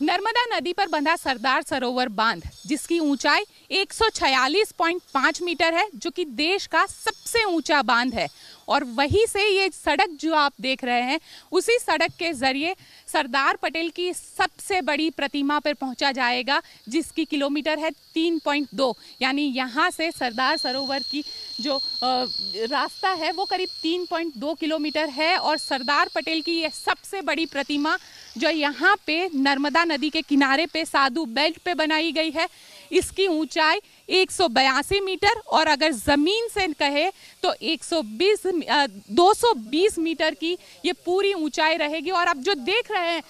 नर्मदा नदी पर बंधा सरदार सरोवर बाँध, जिसकी ऊंचाई 146.5 मीटर है, जो कि देश का सबसे ऊँचा बाँध है। और वहीं से ये सड़क जो आप देख रहे हैं, उसी सड़क के ज़रिए सरदार पटेल की सबसे बड़ी प्रतिमा पर पहुँचा जाएगा, जिसकी किलोमीटर है 3.2 यानी यहाँ से सरदार सरोवर की जो रास्ता है, वो करीब 3.2 किलोमीटर है, और सरदार पटेल की ये सबसे बड़ी प्रतिमा जो यहाँ पे नर्मदा नदी के किनारे पे साधु बेल्ट पे बनाई गई है। इसकी ऊंचाई एक सौ बयासी मीटर और अगर ज़मीन से कहे तो 120 220 मीटर की ये पूरी ऊंचाई रहेगी। और आप जो देख रहे हैं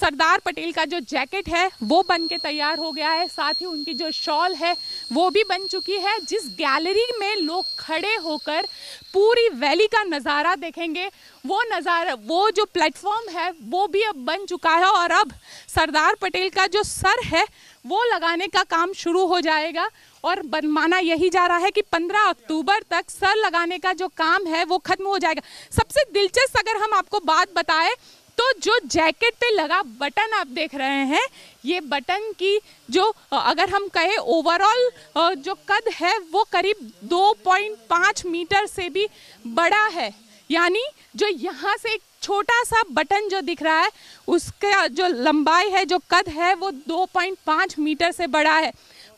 सरदार पटेल का जो जैकेट है, वो बन के तैयार हो गया है। साथ ही उनकी जो शॉल है, वो भी बन चुकी है, जिस गैलरी में लोग खड़े होकर पूरी वैली का नज़ारा देखेंगे। वो नज़ारा, वो जो प्लेटफॉर्म है, वो भी अब बन चुका है और अब सरदार पटेल का जो सर है, वो लगाने का काम शुरू हो जाएगा। और माना यही जा रहा है कि 15 अक्टूबर तक सर लगाने का जो काम है, वो खत्म हो जाएगा। सबसे दिलचस्प अगर हम आपको बात बताएँ तो जो जैकेट पे लगा बटन आप देख रहे हैं, ये बटन की जो अगर हम कहें ओवरऑल जो कद है, वो करीब 2.5 मीटर से भी बड़ा है। यानी जो यहाँ से एक छोटा सा बटन जो दिख रहा है, उसका जो लंबाई है, जो कद है, वो 2.5 मीटर से बड़ा है।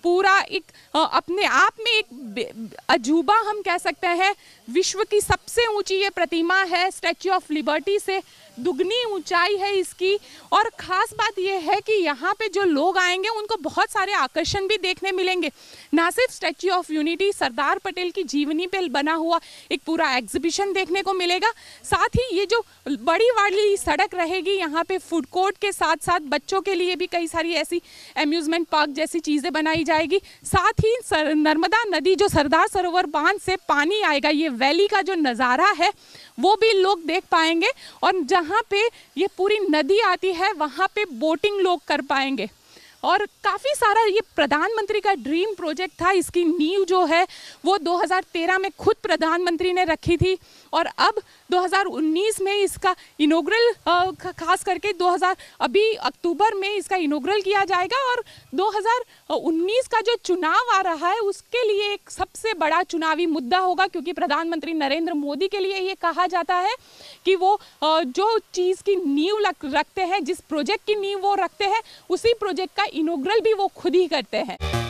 पूरा एक अपने आप में एक अजूबा हम कह सकते हैं, विश्व की सबसे ऊँची ये प्रतिमा है स्टैच्यू ऑफ़ लिबर्टी से दुगनी ऊंचाई है इसकी। और ख़ास बात यह है कि यहाँ पे जो लोग आएँगे उनको बहुत सारे आकर्षण भी देखने मिलेंगे। ना सिर्फ़ statue of unity Sardar Patel की जीवनी पे बना हुआ एक पूरा एग्जीबिशन देखने को मिलेगा। साथ ही ये जो बड़ी वाली सड़क रहेगी यहाँ पे फ़ूड कोर्ट के साथ साथ बच्चों के लिए भी कई सारी ऐसी अम्यूज़मेंट पार्क जैसी चीज़ें बनाई जाएगी। साथ ही सर, नर्मदा नदी जो सरदार सरोवर बाँध से पानी आएगा ये वैली का जो नज़ारा है वो भी लोग देख पाएँगे। और जहाँ पे ये पूरी नदी आती है वहाँ पे बोटिंग लोग कर पाएँगे। और काफ़ी सारा ये प्रधानमंत्री का ड्रीम प्रोजेक्ट था, इसकी नींव जो है, वो 2013 में खुद प्रधानमंत्री ने रखी थी और अब 2019 में इसका इनोग्रल खास करके 2000 अभी अक्टूबर में इसका इनोग्रल किया जाएगा और 2019 का जो चुनाव आ रहा है, उसके लिए एक सबसे बड़ा चुनावी मुद्दा होगा, क्योंकि प्रधानमंत्री नरेंद्र मोदी के लिए ये कहा जाता है कि वो जो चीज़ की नींव रखते हैं, जिस प्रोजेक्ट की नींव वो रखते हैं, उसी प्रोजेक्ट का इनोग्रल भी वो खुद ही करते हैं।